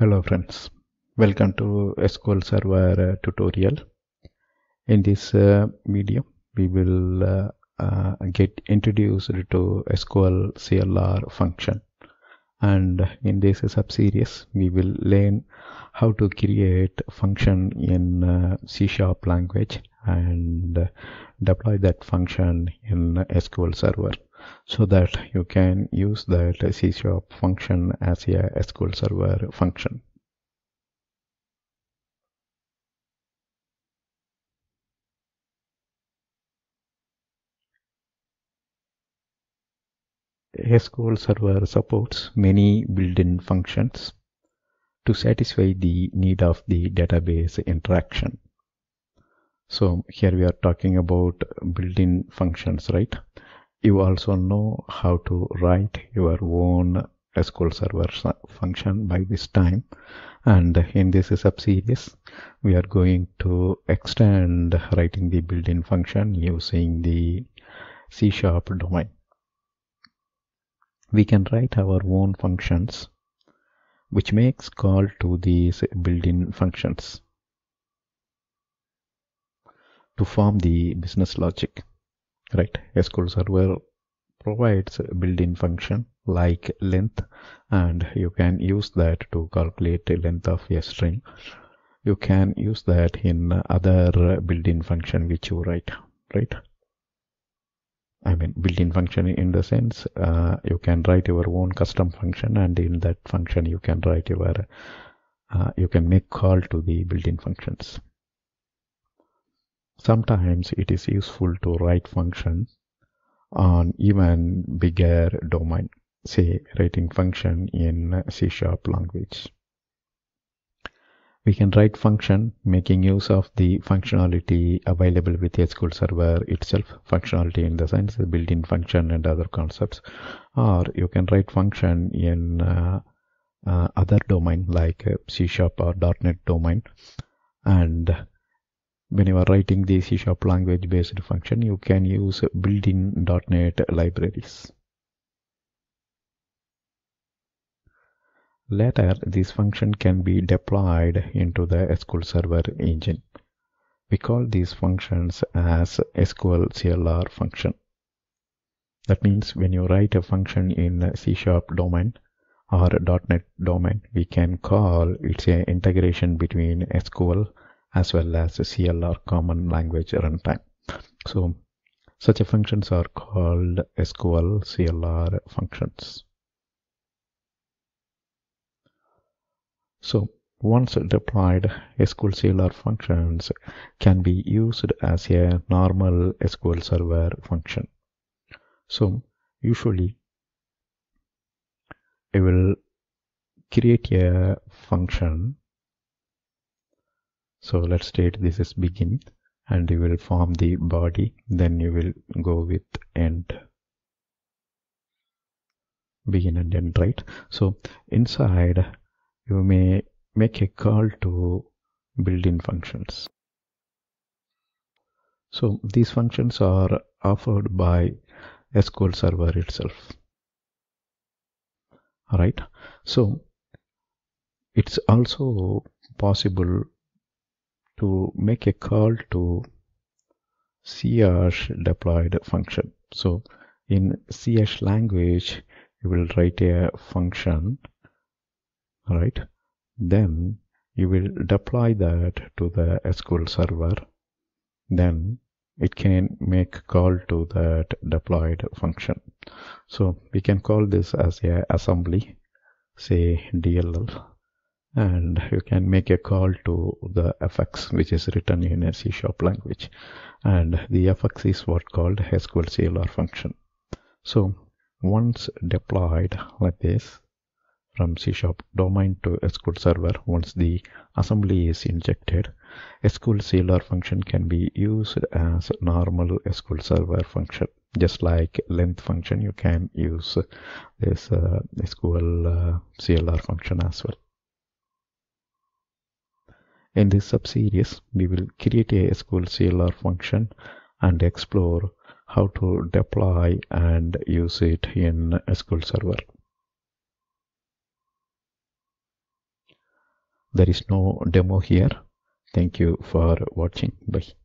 Hello friends, welcome to SQL Server uh, tutorial. In this uh, video, we will uh, uh, get introduced to SQL CLR function. And in this sub-series, we will learn how to create function in uh, C Sharp language and deploy that function in SQL Server so that you can use that C Sharp function as a SQL Server function. SQL Server supports many built-in functions to satisfy the need of the database interaction. So here we are talking about built-in functions, right? You also know how to write your own SQL Server function by this time. And in this sub-series, we are going to extend writing the built-in function using the C Sharp domain we can write our own functions which makes call to these built-in functions to form the business logic right SQL Server provides a built-in function like length and you can use that to calculate the length of a string. You can use that in other built-in function which you write right? I mean built-in function in the sense uh, you can write your own custom function and in that function you can write your uh, you can make call to the built-in functions sometimes it is useful to write functions on even bigger domain say writing function in C sharp language. We can write function making use of the functionality available with SQL Server itself functionality in the sense built-in function and other concepts. Or you can write function in uh, uh, other domain like C Sharp or .NET domain and when you are writing the C Sharp language based function you can use built-in .NET libraries Later, this function can be deployed into the SQL Server engine. We call these functions as SQL CLR function. That means when you write a function in C Sharp domain or .NET domain, we can call it's an integration between SQL as well as CLR common language runtime. So such a functions are called SQL CLR functions. So once deployed, SQL CLR functions can be used as a normal SQL Server function. So usually I will create a function. So let's state this is begin and you will form the body then you will go with end begin and end right so inside you may make a call to built-in functions. So these functions are offered by SQL Server itself. Alright, so it's also possible to make a call to CH deployed function. So in CH language, you will write a function right then you will deploy that to the SQL server. Then it can make call to that deployed function. So we can call this as a assembly say DLL and you can make a call to the fx which is written in a C sharp language and the fx is what called SQL CLR function so once deployed like this from C Sharp domain to SQL Server once the assembly is injected. SQL CLR function can be used as normal SQL Server function. Just like length function, you can use this uh, SQL uh, CLR function as well. In this sub-series, we will create a SQL CLR function and explore how to deploy and use it in SQL Server. there is no demo here. Thank you for watching. Bye